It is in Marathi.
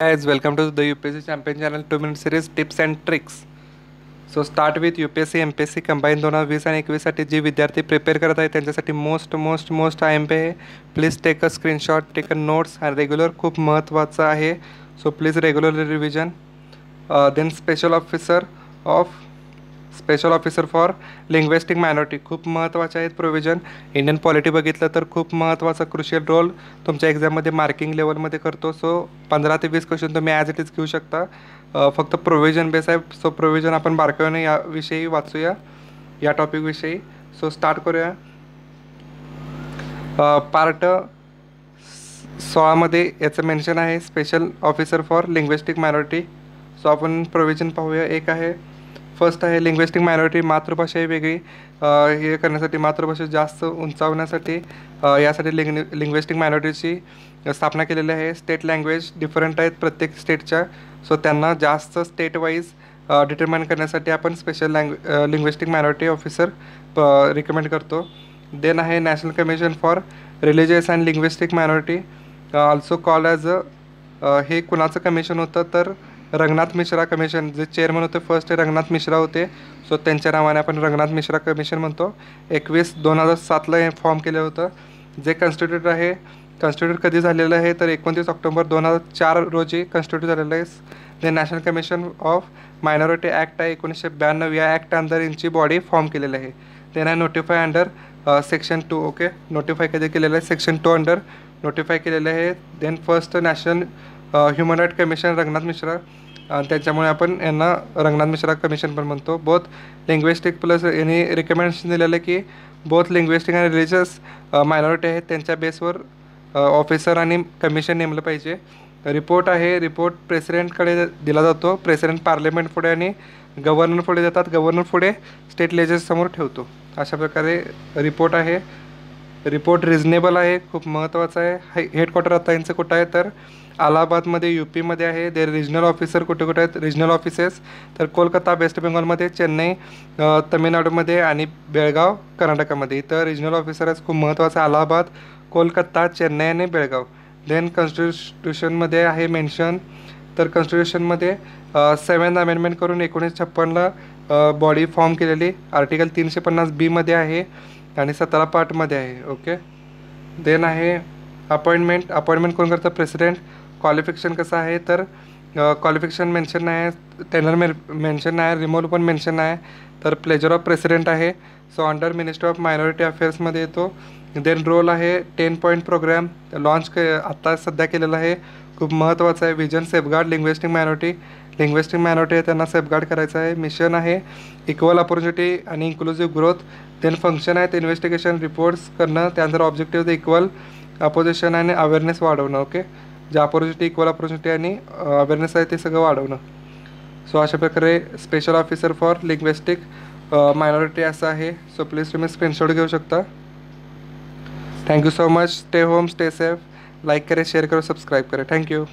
guys welcome to the UPSC champion channel 2 minute series tips and tricks. So start with U P S C M P S C combine दोन हजार वीस आणि एकवीससाठी जे विद्यार्थी प्रिपेअर करत आहेत त्यांच्यासाठी most most most I M P आहे please take a screenshot take a notes आणि रेग्युलर खूप महत्त्वाचं आहे. So please regular revision then special officer of special officer for linguistic minority खूप महत्त्वाचे आहेत प्रोव्हिजन इंडियन पॉलिटी बघितलं तर खूप महत्त्वाचा क्रुशियल रोल तुमच्या एक्झाममध्ये मार्किंग लेवलमध्ये करतो. सो पंधरा ते वीस क्वेश्चन तुम्ही ॲज इट इज घेऊ शकता. फक्त प्रोव्हिजन बेस आहे. सो प्रोव्हिजन आपण बारकाईने याविषयी वाचूया. या टॉपिकविषयी सो स्टार्ट करूया. पार्ट सोळामध्ये याचं मेन्शन आहे. Special officer for linguistic minority so आपण प्रोव्हिजन पाहूया. एक आहे. फर्स्ट आहे लिंग्विस्टिक मायनॉरिटी मातृभाषा ही वेगळी. हे करण्यासाठी मातृभाषा जास्त उंचावण्यासाठी यासाठी लिंग लिंग्विस्टिक मायनॉरिटीची स्थापना केलेली आहे. स्टेट लँग्वेज डिफरंट आहेत प्रत्येक स्टेटच्या सो त्यांना जास्त स्टेट वाईज डिटर्माइन करण्यासाठी आपण special language linguistic minority officer प रिकमेंड करतो. देन आहे national commission for religious and linguistic minority also call as a हे कुणाचं कमिशन होतं? तर रंगनाथ मिश्रा कमिशन जे चेअरमन होते फर्स्ट हे रंगनाथ मिश्रा होते. सो त्यांच्या नावाने आपण रंगनाथ मिश्रा कमिशन म्हणतो. एकवीस दोन हजार सातला हे फॉर्म केलं होतं. जे कन्स्टिट्यूट आहे कन्स्टिट्यूट कधी झालेलं आहे तर एकोणतीस ऑक्टोबर दोन हजार चार रोजी कन्स्टिट्यूट झालेलं आहे. जे national commission of minority act आहे. एकोणीसशे ब्याण्णव या ॲक्ट अंडर यांची बॉडी फॉर्म केलेली आहे. देन आहे notify under section two okay notify कधी केलेलं आहे? सेक्शन टू अंडर नोटिफाय केलेलं आहे. Then first national human right commission Ranganath Mishra. आणि त्याच्यामुळे आपण यांना रंगनाथ मिश्रा कमिशन पण म्हणतो. बोथ लिंग्विस्टिक प्लस यांनी रिकमेंडेशन दिलेलं आहे की बोथ लिंग्विस्टिक आणि रिलिजियस मायनॉरिटी आहेत. त्यांच्या बेसवर ऑफिसर आणि कमिशन नेमलं पाहिजे. रिपोर्ट आहे. रिपोर्ट प्रेसिडेंटकडे दिला जातो. प्रेसिडेंट पार्लमेंट पुढे आणि गव्हर्नर पुढे देतात गव्हर्नर पुढे स्टेट लेजर्ससमोर ठेवतो. अशा प्रकारे रिपोर्ट आहे. रिपोर्ट रिजनेबल आहे खूप महत्त्वाचं आहे. हे हेडक्वार्टर आता यांचं कुठं आहे? तर अलाहाबादमध्ये यू पीमध्ये आहे. दे रिजनल ऑफिसर कुठे कुठे आहेत? रिजनल ऑफिसेस तर कोलकाता वेस्ट बेंगॉलमध्ये चेन्नई तमिळनाडूमध्ये आणि बेळगाव कर्नाटकामध्ये. इथं रिजनल ऑफिसर आहे खूप महत्त्वाचं आहे. अलाहाबाद कोलकाता चेन्नई आणि बेळगाव. देन कॉन्स्टिट्यूशनमध्ये आहे मेन्शन तर कॉन्स्टिट्यूशनमध्ये सेवन अमेंडमेंट करून एकोणीस छप्पनला बॉडी फॉर्म केलेली. आर्टिकल तीनशे पन्नास बीमध्ये आहे. आणि सतरा पार्टमध्ये आहे ओके देन आहे अपॉइंटमेंट अपॉइंटमेंट कोण करतं? प्रेसिडेंट क्वालिफिकेशन कसं आहे? तर क्वालिफिकेशन मेन्शन नाही आहे. टेनर मे मेन्शन नाही आहे. रिमोल पण मेन्शन नाही आहे. तर प्लेजर ऑफ प्रेसिडेंट आहे. So under minister of minority अफेअर्समध्ये येतो. देन रोल आहे टेन पॉईंट प्रोग्राम लॉन्च के आत्ता सध्या केलेला आहे. खूप महत्त्वाचं आहे. Vision safeguard linguistic minority linguistic minority आहे त्यांना सेफगार्ड करायचं आहे. मिशन आहे इक्वल ऑपॉर्च्युनिटी आणि इन्क्लुझिव्ह ग्रोथ देन फंक्शन आहेत इन्व्हेस्टिगेशन रिपोर्ट्स करणं. त्यानंतर ऑब्जेक्टिव्ह इक्वल अपोजिशन आणि अवेअरनेस वाढवणं ओके जे ऑपॉर्च्युनिटी इक्वल ऑपॉर्च्युनिटी आणि अवेअरनेस आहे ते सगळं वाढवणं. सो अशा प्रकारे special officer for linguistic minority असं आहे. सो प्लीज तुम्ही स्क्रीनशॉट घेऊ शकता. Thank you so much stay home stay safe like करे शेअर करो सबस्क्राईब करे. Thank you